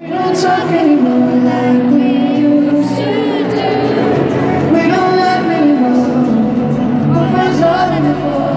We don't talk anymore like we used to do. We love anymore. What was?